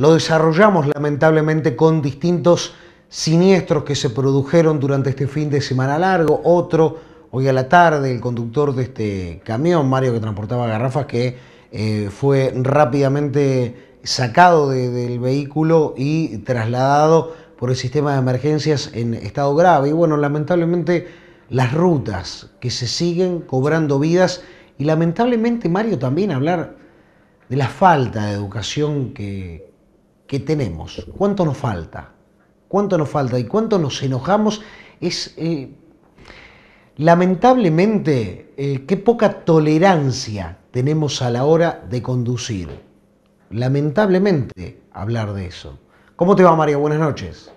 lo desarrollamos lamentablemente con distintos siniestros que se produjeron durante este fin de semana largo. Otro, hoy a la tarde, el conductor de este camión, Mario, que transportaba garrafas, que eh, fue rápidamente sacado del vehículo y trasladado por el sistema de emergencias en estado grave. Y bueno, lamentablemente las rutas que se siguen cobrando vidas y lamentablemente, Mario, también hablar de la falta de educación que, tenemos. ¿Cuánto nos falta? ¿Cuánto nos falta? Y cuánto nos enojamos es... Eh, lamentablemente, eh, qué poca tolerancia tenemos a la hora de conducir. Lamentablemente hablar de eso. ¿Cómo te va, Mario? Buenas noches.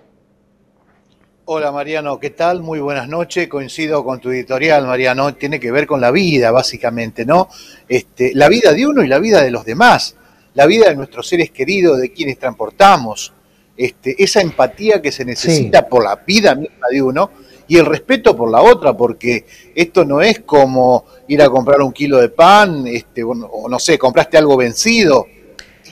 Hola Mariano, ¿qué tal? Muy buenas noches. Coincido con tu editorial, Mariano. Tiene que ver con la vida, básicamente, ¿no? Este, la vida de uno y la vida de los demás. La vida de nuestros seres queridos, de quienes transportamos. Este, esa empatía que se necesita por la vida misma de uno y el respeto por la otra, porque esto no es como ir a comprar un kilo de pan, este, o no sé, compraste algo vencido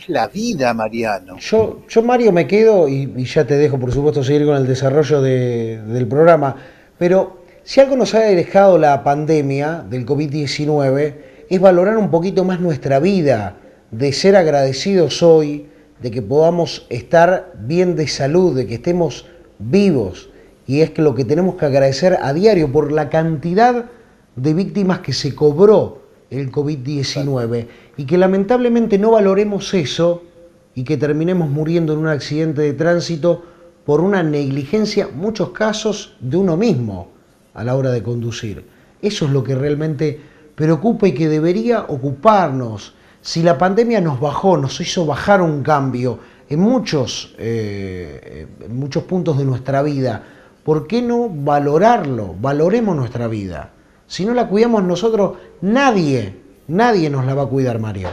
la vida, Mariano. Yo, yo Mario, me quedo, y, ya te dejo, por supuesto, seguir con el desarrollo del programa, pero si algo nos ha dejado la pandemia del COVID-19 es valorar un poquito más nuestra vida, de ser agradecidos hoy, de que podamos estar bien de salud, de que estemos vivos. Y es que lo que tenemos que agradecer a diario por la cantidad de víctimas que se cobró el COVID-19 y que lamentablemente no valoremos eso y que terminemos muriendo en un accidente de tránsito por una negligencia, muchos casos, de uno mismo a la hora de conducir. Eso es lo que realmente preocupa y que debería ocuparnos. Si la pandemia nos bajó, nos hizo bajar un cambio en muchos, eh, en muchos puntos de nuestra vida, ¿por qué no valorarlo? Valoremos nuestra vida. Si no la cuidamos nosotros, nadie, nadie nos la va a cuidar, Mario.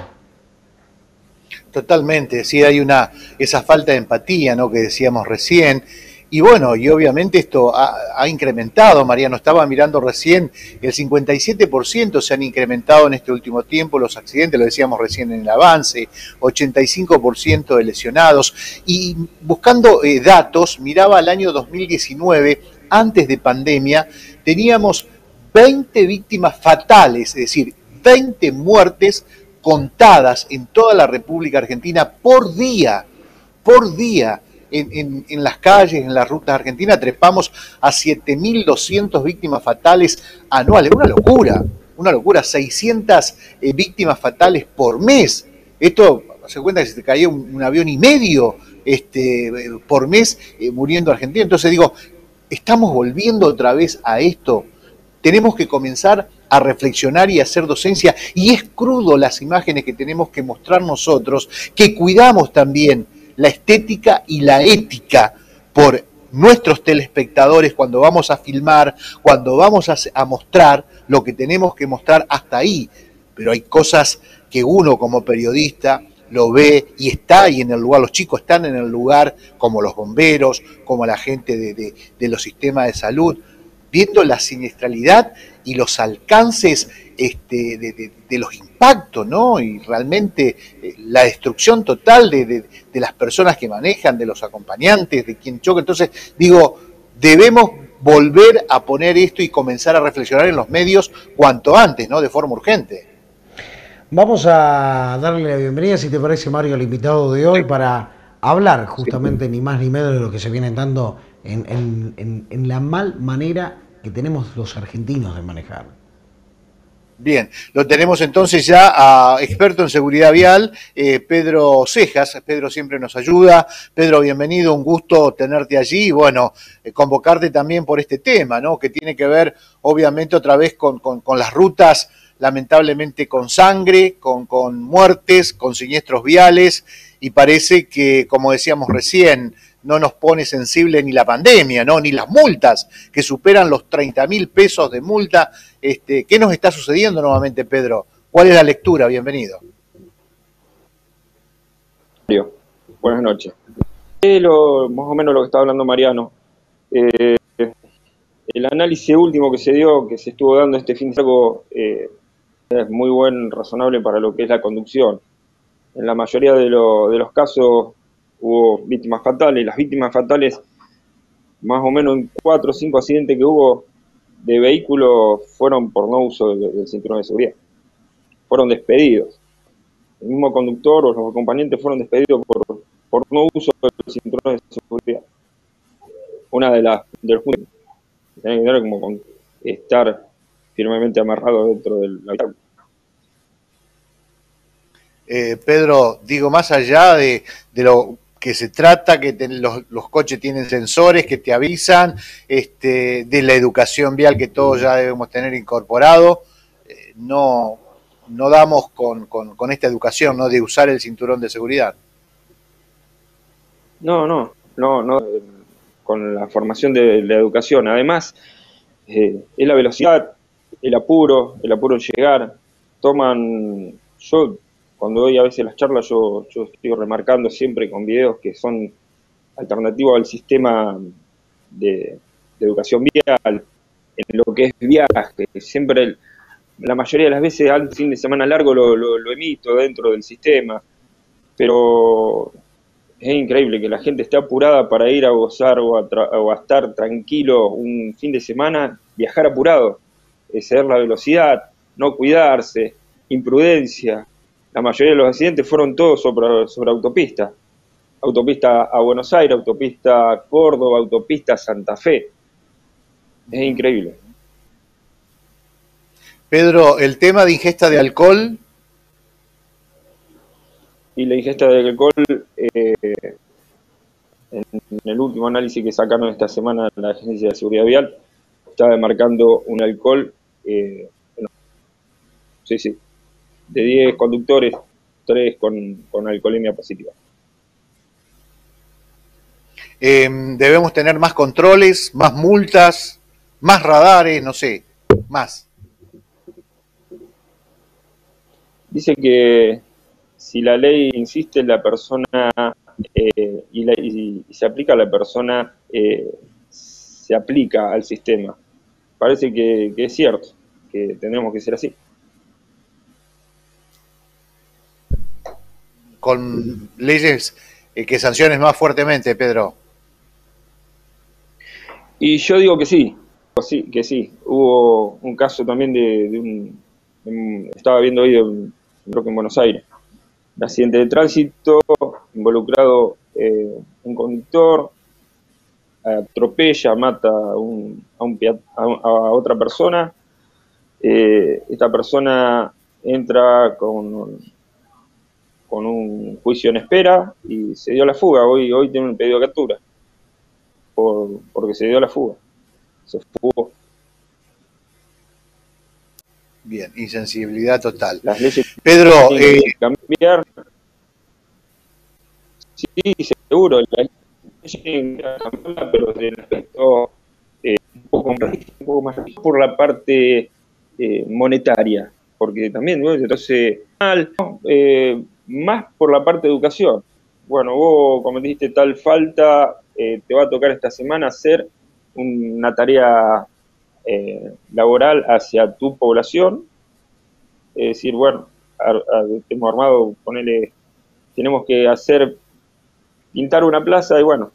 Totalmente, sí hay una esa falta de empatía, ¿no? que decíamos recién. Y bueno, y obviamente esto ha, incrementado, Mariano, estaba mirando recién, el 57% se han incrementado en este último tiempo los accidentes, lo decíamos recién en el avance, 85% de lesionados. Y buscando eh, datos, miraba el año 2019, antes de pandemia, teníamos 20 víctimas fatales, es decir, 20 muertes contadas en toda la República Argentina por día, por día. En, las calles, en las rutas argentinas, trepamos a 7.200 víctimas fatales anuales. Una locura, una locura. 600 eh, víctimas fatales por mes. Esto, se cuenta que se te caía un, avión y medio este, por mes eh, muriendo Argentina. Entonces digo, estamos volviendo otra vez a esto tenemos que comenzar a reflexionar y hacer docencia. Y es crudo las imágenes que tenemos que mostrar nosotros, que cuidamos también la estética y la ética por nuestros telespectadores cuando vamos a filmar, cuando vamos a, mostrar lo que tenemos que mostrar hasta ahí. Pero hay cosas que uno como periodista lo ve y está ahí en el lugar, los chicos están en el lugar, como los bomberos, como la gente de los sistemas de salud, viendo la siniestralidad y los alcances este, de, los impactos, ¿no? Y realmente eh, la destrucción total de, las personas que manejan, de los acompañantes, de quien choca. Entonces, digo, debemos volver a poner esto y comenzar a reflexionar en los medios cuanto antes, ¿no? De forma urgente. Vamos a darle la bienvenida, si te parece, Mario, al invitado de hoy para hablar justamente ni más ni menos de lo que se viene dando en, la mal manera que tenemos los argentinos de manejar. Bien, lo tenemos entonces ya a experto en seguridad vial, eh, Pedro Cejas. Pedro siempre nos ayuda. Pedro, bienvenido, un gusto tenerte allí y bueno, eh, convocarte también por este tema, ¿no? Que tiene que ver, obviamente, otra vez con, las rutas, lamentablemente con sangre, con, con muertes, con siniestros viales y parece que, como decíamos recién, no nos pone sensible ni la pandemia, ¿no? ni las multas que superan los 30 mil pesos de multa. Este, ¿Qué nos está sucediendo nuevamente, Pedro? ¿Cuál es la lectura? Bienvenido. Buenas noches. Lo, más o menos lo que está hablando Mariano. Eh, el análisis último que se dio, que se estuvo dando este fin de semana, eh, es muy buen, razonable para lo que es la conducción. En la mayoría de los casos hubo víctimas fatales. Las víctimas fatales, más o menos en cuatro o cinco accidentes que hubo de vehículos, fueron por no uso del, cinturón de seguridad. Fueron despedidos. El mismo conductor o los acompañantes fueron despedidos por, por no uso del cinturón de seguridad. Una de las del puntos tiene que tener como con estar firmemente amarrado dentro del habitáculo. Eh, Pedro, digo, más allá de, lo que se trata, que los, coches tienen sensores que te avisan, este, de la educación vial que todos ya debemos tener incorporado, eh, no, no damos con, esta educación, ¿no? De usar el cinturón de seguridad. No, no, no, no, con la formación de la educación. Además, eh, es la velocidad, el apuro, el apuro en llegar. Toman, yo cuando doy a veces las charlas, yo, yo estoy remarcando siempre con videos que son alternativos al sistema de, educación vial, en lo que es viaje. Siempre, la mayoría de las veces, al fin de semana largo lo, lo, emito dentro del sistema, pero es increíble que la gente esté apurada para ir a gozar o a, estar tranquilo un fin de semana, viajar apurado, exceder la velocidad, no cuidarse, imprudencia, la mayoría de los accidentes fueron todos sobre, sobre autopista. Autopista a Buenos Aires, autopista a Córdoba, autopista a Santa Fe. Es increíble. Pedro, el tema de ingesta de alcohol. Y la ingesta de alcohol, eh, en el último análisis que sacaron esta semana la Agencia de Seguridad Vial, estaba demarcando un alcohol. Eh, sí, sí, de 10 conductores, 3 con, alcoholemia positiva. Em, debemos tener más controles, más multas, más radares, no sé, más. Dice que si la ley insiste, la persona eh, y, se aplica a la persona, eh, se aplica al sistema. Parece que es cierto, que tenemos que ser así. Con leyes eh, que sanciones más fuertemente, Pedro. Y yo digo que sí, sí que sí. Hubo un caso también de, un, estaba viendo hoy, creo que en Buenos Aires, un accidente de tránsito, involucrado eh, un conductor, atropella, mata a, un, a, a, otra persona, eh, esta persona entra con con un juicio en espera y se dio la fuga. Hoy, hoy tiene un pedido de captura por, porque se dio la fuga. Se fugó. Bien, insensibilidad total. Las leyes Pedro, eh, cambiar. Sí, seguro, las leyes tienen que cambiar, pero del aspecto eh, un, poco más, un poco más por la parte eh, monetaria, porque también, ¿no? entonces, eh, más por la parte de educación. Bueno, vos cometiste tal falta, eh, te va a tocar esta semana hacer una tarea eh, laboral hacia tu población. Es decir, bueno, hemos armado, ponele, tenemos que hacer, pintar una plaza y bueno,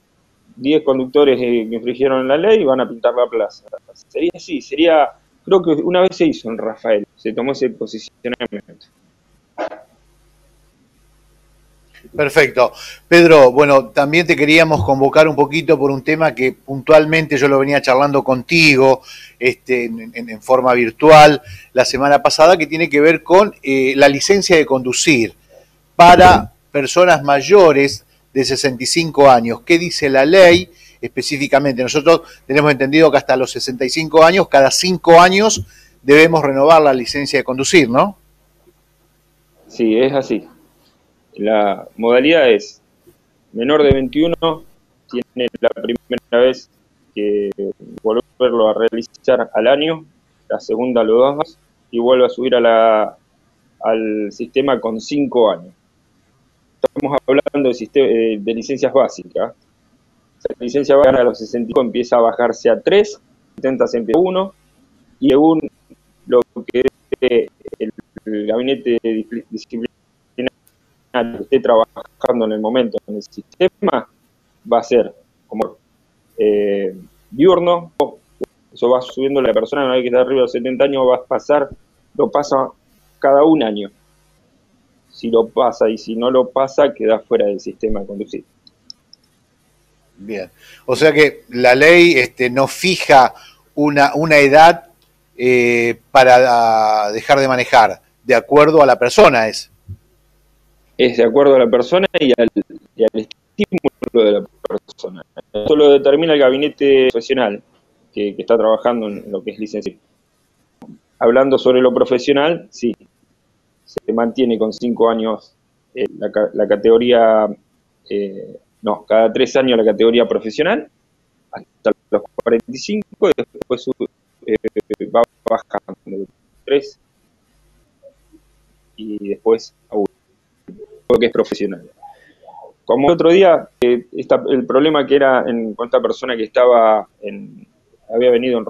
10 conductores que infringieron la ley van a pintar la plaza. Sería así, sería, creo que una vez se hizo en Rafael, se tomó ese posicionamiento. Perfecto. Pedro, bueno, también te queríamos convocar un poquito por un tema que puntualmente yo lo venía charlando contigo este, en, forma virtual la semana pasada, que tiene que ver con eh, la licencia de conducir para personas mayores de 65 años. ¿Qué dice la ley específicamente? Nosotros tenemos entendido que hasta los 65 años, cada 5 años, debemos renovar la licencia de conducir, ¿no? Sí, es así. La modalidad es menor de 21, tiene la primera vez que volverlo a realizar al año, la segunda lo dos y vuelve a subir a la, al sistema con 5 años. Estamos hablando de, eh, de licencias básicas. La licencia básica a los 65 empieza a bajarse a 3, 70 se empieza a 1, y según lo que el, el gabinete disciplinario que esté trabajando en el momento en el sistema va a ser como eh, diurno, eso va subiendo la persona, una vez que está arriba de 70 años va a pasar, lo pasa cada un año. Si lo pasa y si no lo pasa, queda fuera del sistema de conducir. Bien. O sea que la ley este, no fija una, una edad eh, para dejar de manejar, de acuerdo a la persona es. Es de acuerdo a la persona y al, estímulo de la persona. Esto lo determina el gabinete profesional que, está trabajando en lo que es licencia. Hablando sobre lo profesional, sí, se mantiene con cinco años eh, la, categoría, eh, no, cada tres años la categoría profesional, hasta los 45, y después eh, va bajando de 3 y después a lo es profesional. Como el otro día, eh, el problema que era con esta persona que estaba en, había venido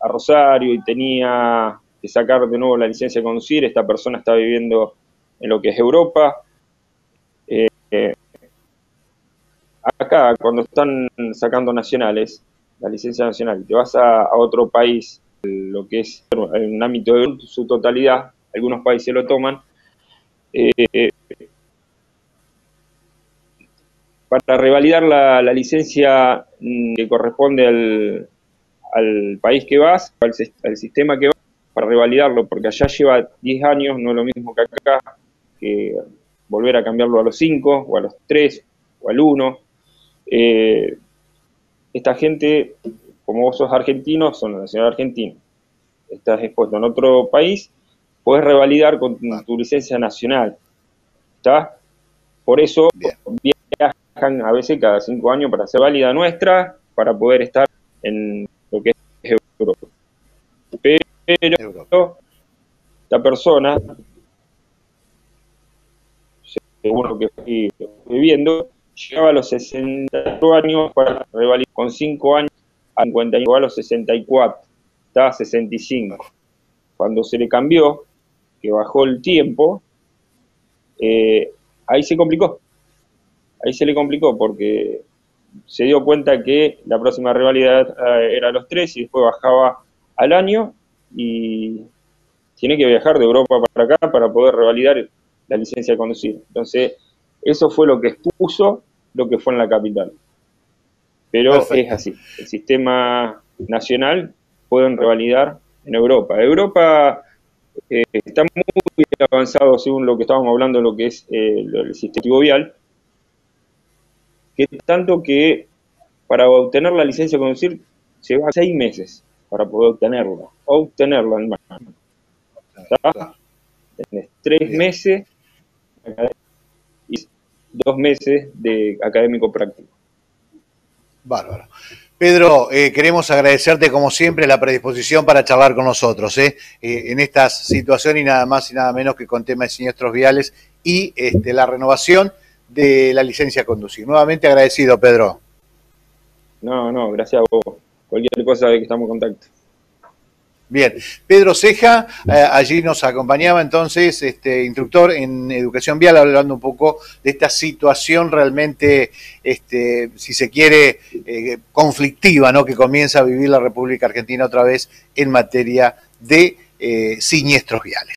a Rosario y tenía que sacar de nuevo la licencia de conducir, esta persona está viviendo en lo que es Europa. Eh, acá, cuando están sacando nacionales, la licencia nacional, te vas a, otro país, lo que es en un ámbito de su totalidad, algunos países lo toman, eh, para revalidar la, licencia mm, que corresponde al, al, país que vas, al, al, sistema que vas, para revalidarlo, porque allá lleva 10 años, no es lo mismo que acá, que volver a cambiarlo a los 5, o a los 3, o al 1. Eh, esta gente, como vos sos argentino, son la nacional argentina, estás expuesto en otro país, puedes revalidar con tu licencia nacional. ¿Está? Por eso a veces cada cinco años para hacer válida nuestra, para poder estar en lo que es Europa. Pero esta persona, según lo que estoy viviendo, llegaba a los 64 años para revalidar con 5 años a 50 a los 64, estaba a 65. Cuando se le cambió, que bajó el tiempo, eh, ahí se complicó. Ahí se le complicó porque se dio cuenta que la próxima rivalidad eh, era los 3 y después bajaba al año y tiene que viajar de Europa para acá para poder revalidar la licencia de conducir. Entonces, eso fue lo que expuso lo que fue en la capital. Pero es así, el sistema nacional pueden revalidar en Europa. Europa eh, está muy avanzado según lo que estábamos hablando, lo que es eh, el sistema vial, que tanto que para obtener la licencia de conducir se va seis meses para poder obtenerla, obtenerla en mano. Tienes tres meses dos meses de académico práctico. Bárbaro. Pedro, eh, queremos agradecerte como siempre la predisposición para charlar con nosotros eh, eh, en esta situación y nada más y nada menos que con tema de siniestros viales y este, la renovación de la licencia a conducir. Nuevamente agradecido, Pedro. No, no, gracias a vos. Cualquier cosa de que estamos en contacto. Bien, Pedro Ceja, eh, allí nos acompañaba entonces, este instructor en educación vial, hablando un poco de esta situación realmente, este, si se quiere, eh, conflictiva, ¿no? Que comienza a vivir la República Argentina otra vez en materia de eh, siniestros viales.